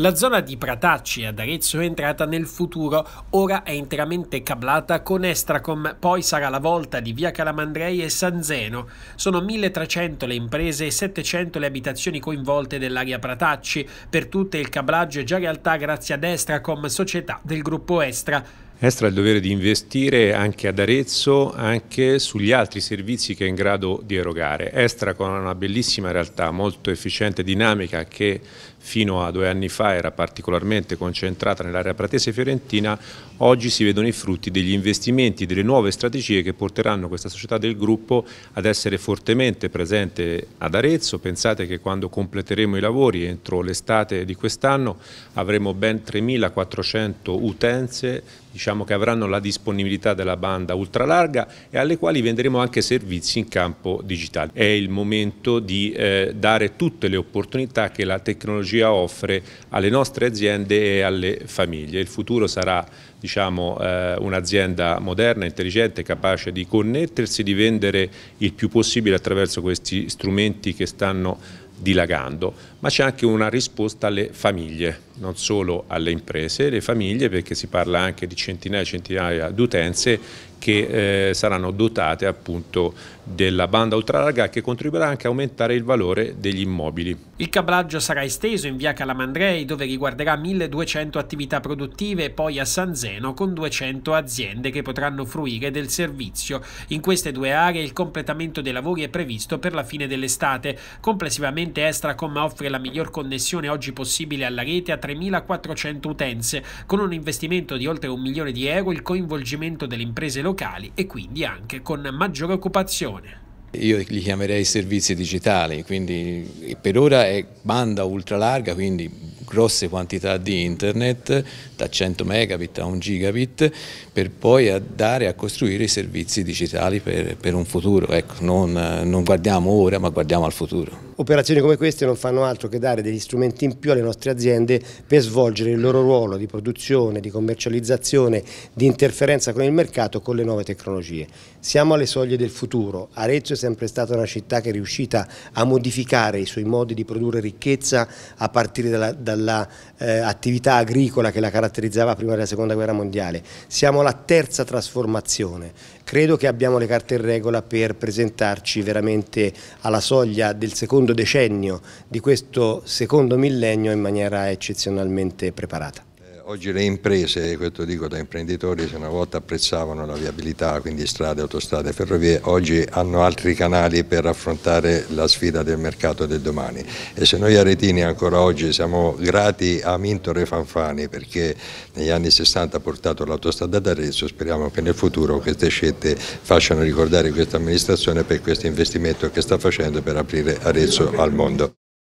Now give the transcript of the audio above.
La zona di Pratacci ad Arezzo è entrata nel futuro, ora è interamente cablata con Estracom, poi sarà la volta di via Calamandrei e San Zeno. Sono 1300 le imprese e 700 le abitazioni coinvolte dell'area Pratacci. Per tutte il cablaggio è già realtà grazie ad Estracom, società del gruppo Estra. Estra ha il dovere di investire anche ad Arezzo, anche sugli altri servizi che è in grado di erogare. Estra con una bellissima realtà molto efficiente e dinamica che fino a due anni fa era particolarmente concentrata nell'area pratese fiorentina, oggi si vedono i frutti degli investimenti, delle nuove strategie che porteranno questa società del gruppo ad essere fortemente presente ad Arezzo. Pensate che quando completeremo i lavori entro l'estate di quest'anno avremo ben 3.400 utenze diciamo, che avranno la disponibilità della banda ultralarga e alle quali venderemo anche servizi in campo digitale. È il momento di eh, dare tutte le opportunità che la tecnologia offre alle nostre aziende e alle famiglie. Il futuro sarà diciamo, eh, un'azienda moderna, intelligente, capace di connettersi, di vendere il più possibile attraverso questi strumenti che stanno dilagando, ma c'è anche una risposta alle famiglie, non solo alle imprese, le famiglie perché si parla anche di centinaia e centinaia di utenze che eh, saranno dotate appunto della banda ultralarga che contribuirà anche a aumentare il valore degli immobili. Il cablaggio sarà esteso in via Calamandrei dove riguarderà 1200 attività produttive e poi a San Zeno con 200 aziende che potranno fruire del servizio. In queste due aree il completamento dei lavori è previsto per la fine dell'estate. Complessivamente Estracom offre la miglior connessione oggi possibile alla rete a 3400 utenze con un investimento di oltre un milione di euro, il coinvolgimento delle imprese locali e quindi anche con maggiore occupazione. Io li chiamerei servizi digitali, quindi per ora è banda ultralarga, quindi grosse quantità di internet da 100 megabit a 1 gigabit per poi andare a costruire i servizi digitali per, per un futuro. Ecco, non, non guardiamo ora ma guardiamo al futuro. Operazioni come queste non fanno altro che dare degli strumenti in più alle nostre aziende per svolgere il loro ruolo di produzione, di commercializzazione, di interferenza con il mercato con le nuove tecnologie. Siamo alle soglie del futuro. Arezzo è sempre stata una città che è riuscita a modificare i suoi modi di produrre ricchezza a partire dalla, dalla dall'attività eh, agricola che la caratterizzava prima della seconda guerra mondiale. Siamo alla terza trasformazione. Credo che abbiamo le carte in regola per presentarci veramente alla soglia del secondo decennio di questo secondo millennio in maniera eccezionalmente preparata. Oggi le imprese, questo dico da imprenditori, se una volta apprezzavano la viabilità, quindi strade, autostrade, ferrovie, oggi hanno altri canali per affrontare la sfida del mercato del domani. E se noi aretini ancora oggi siamo grati a Mintore Fanfani perché negli anni 60 ha portato l'autostrada d'Arezzo, speriamo che nel futuro queste scelte facciano ricordare questa amministrazione per questo investimento che sta facendo per aprire Arezzo al mondo.